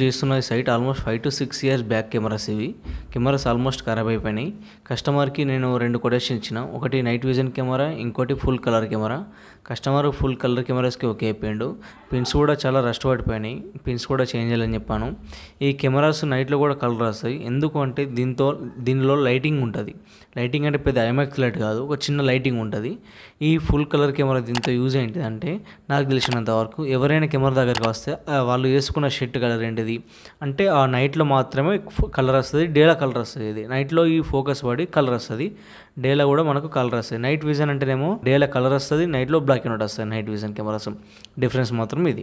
చేస్తున్న ఈ site almost five to six years back cameras ఇవి. కెమెరాస్ ఆల్మోస్ట్ ఖరాబ్ అయిపోయినాయి. కస్టమర్కి నేను రెండు కొటేషన్ ఇచ్చిన. ఒకటి నైట్ విజన్ కెమెరా ఇంకోటి full colour camera. Customer full colour కెమెరాస్కి okay అయిపోయాడు. పిన్స్ కూడా చాలా రస్ట్ పడిపోయినాయి. పిన్స్ కూడా చేంజ్ చేయాలని చెప్పాను. ఈ కెమెరాస్ నైట్లో కూడా కలర్ వస్తాయి ఎందుకు అంటే దీంతో దీనిలో లైటింగ్ ఉంటుంది. లైటింగ్ అంటే పెద్ద ఐమాక్స్ లైట్ కాదు. ఒక చిన్న లైటింగ్ ఉంటుంది. ఈ ఫుల్ కలర్ కెమెరా దీంతో యూజ్ ఏంటిదంటే నాకు తెలిసినంత వరకు ఎవరైనా కెమెరా దగ్గరికి వస్తే వాళ్ళు వేసుకున్న షర్ట్ కలర్ ఏంటిది అంటే ఆ నైట్లో మాత్రమే కలర్ వస్తుంది డేలో కలర్ వస్తుంది ఇది. నైట్లో ఈ ఫోకస్ పడి కలర్ వస్తుంది డేలో కూడా మనకు కలర్ వస్తుంది. నైట్ విజన్ అంటేనేమో డేలో కలర్ వస్తుంది నైట్లో బ్లాక్ అండ్ వైట్ వస్తుంది నైట్ విజన్ కెమెరాస్. డిఫరెన్స్ మాత్రం ఇది.